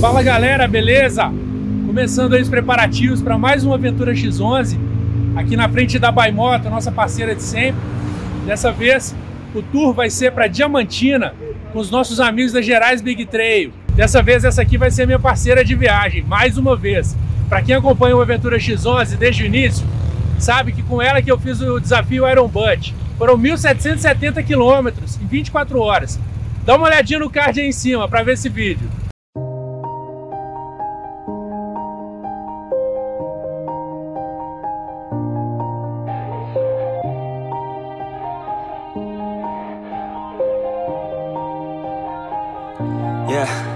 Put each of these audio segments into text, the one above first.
Fala galera, beleza? Começando aí os preparativos para mais uma aventura X11 aqui na frente da Baimoto, nossa parceira de sempre. Dessa vez o tour vai ser para Diamantina com os nossos amigos da Gerais Big Trail. Dessa vez essa aqui vai ser minha parceira de viagem, mais uma vez. Para quem acompanha o Aventura X11 desde o início, sabe que com ela que eu fiz o desafio Iron Butt. Foram 1.770 quilômetros em 24 horas. Dá uma olhadinha no card aí em cima para ver esse vídeo. Yeah.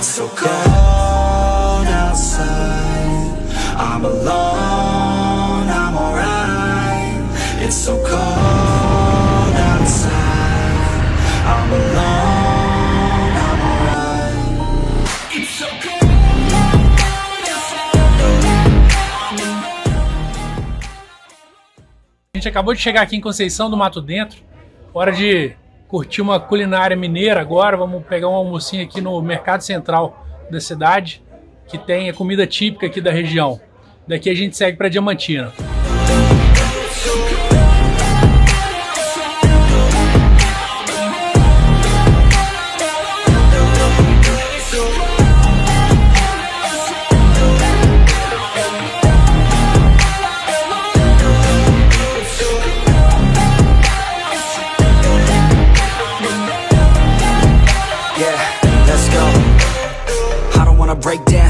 It's so cold outside I'm alone, I'm alright. It's so cold outside. I'm alone, I'm alright. It's so cold. A gente acabou de chegar aqui em Conceição do Mato Dentro. Hora de curtir uma culinária mineira agora. Vamos pegar um almocinho aqui no Mercado Central da cidade, que tem a comida típica aqui da região. Daqui a gente segue para Diamantina. Yeah,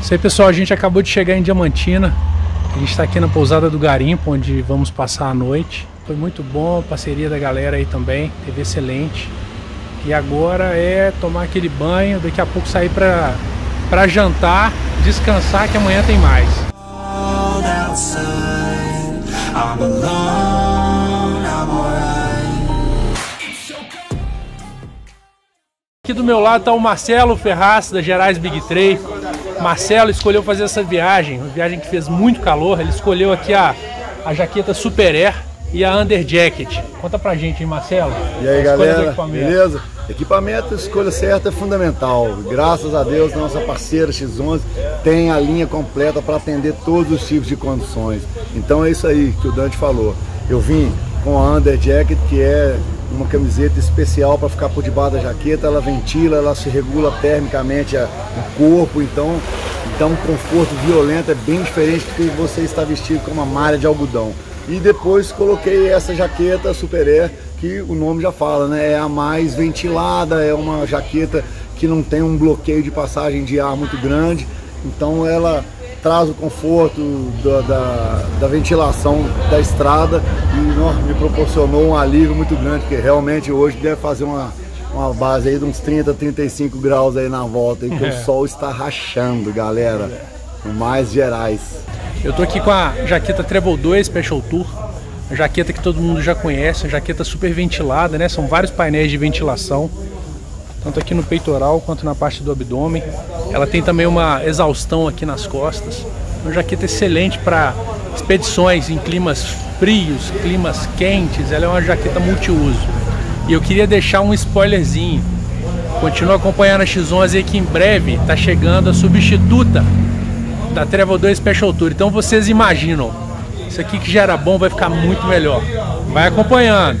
Isso aí, pessoal. A gente acabou de chegar em Diamantina. A gente está aqui na pousada do Garimpo, onde vamos passar a noite. Foi muito bom, parceria da galera aí também, teve excelente. E agora é tomar aquele banho, daqui a pouco sair para para jantar, descansar que amanhã tem mais. Aqui do meu lado está o Marcelo Ferraz da Gerais Big Trail. Marcelo escolheu fazer essa viagem, uma viagem que fez muito calor. Ele escolheu aqui a, a jaqueta Super Air e a Under Jacket. Conta pra gente, hein, Marcelo? E aí galera, equipamento. beleza? Equipamento, escolha certa é fundamental. Graças a Deus, nossa parceira X11 tem a linha completa para atender todos os tipos de condições. Então é isso aí que o Dante falou. Eu vim com a Under Jacket, que é uma camiseta especial para ficar por debaixo da jaqueta, ela ventila, ela se regula termicamente a- o corpo, então dá um conforto violento, é bem diferente do que você está vestido com uma malha de algodão. E depois coloquei essa jaqueta Super Air, que o nome já fala, né? É a mais ventilada, é uma jaqueta que não tem um bloqueio de passagem de ar muito grande, então ela traz o conforto da, da, da ventilação da estrada e me proporcionou um alívio muito grande, porque realmente hoje deve fazer uma, uma base aí de uns 30, 35 graus aí na volta, aí, que É. o sol está rachando, galera. No mais gerais. Eu tô aqui com a jaqueta Treble 2 Special Tour, a jaqueta que todo mundo já conhece, a jaqueta super ventilada, né? São vários painéis de ventilação, tanto aqui no peitoral quanto na parte do abdômen. Ela tem também uma exaustão aqui nas costas. Uma jaqueta excelente para expedições em climas frios, climas quentes. Ela é uma jaqueta multiuso. E eu queria deixar um spoilerzinho. Continua acompanhando a X11 aí que em breve tá chegando a substituta da Travel 2 Special Tour. Então vocês imaginam, isso aqui que já era bom vai ficar muito melhor. Vai acompanhando.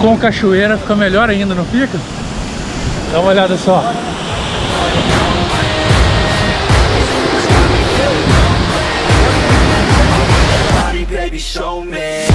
Com cachoeira fica melhor ainda, não fica? Dá uma olhada só. baby, show me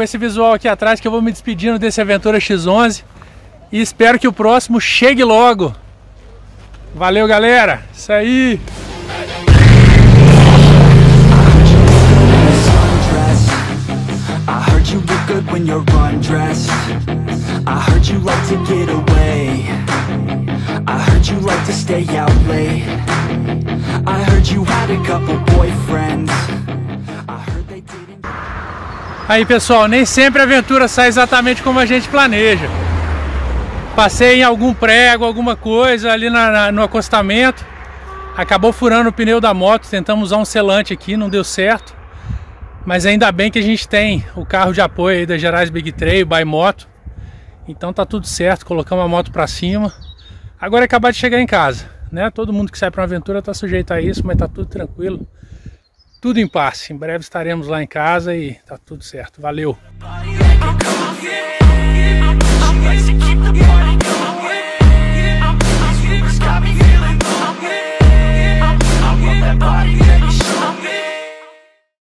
Com esse visual aqui atrás que eu vou me despedindo desse Aventura X11 e espero que o próximo chegue logo. Valeu, galera. Isso aí. I heard you had a couple boyfriends Aí, pessoal, nem sempre a aventura sai exatamente como a gente planeja. Passei em algum prego, alguma coisa ali na- na- no acostamento. Acabou furando o pneu da moto. Tentamos usar um selante aqui, não deu certo. Mas ainda bem que a gente tem o carro de apoio aí da Gerais Big Trail, by Moto. Então tá tudo certo, colocamos a moto pra cima. Agora é acabar de chegar em casa, né? Todo mundo que sai pra uma aventura tá sujeito a isso, mas tá tudo tranquilo tudo em paz. Em breve estaremos lá em casa e tá tudo certo. Valeu!